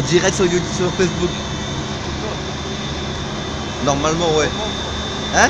direct sur, YouTube, sur Facebook. Normalement, ouais. Hein?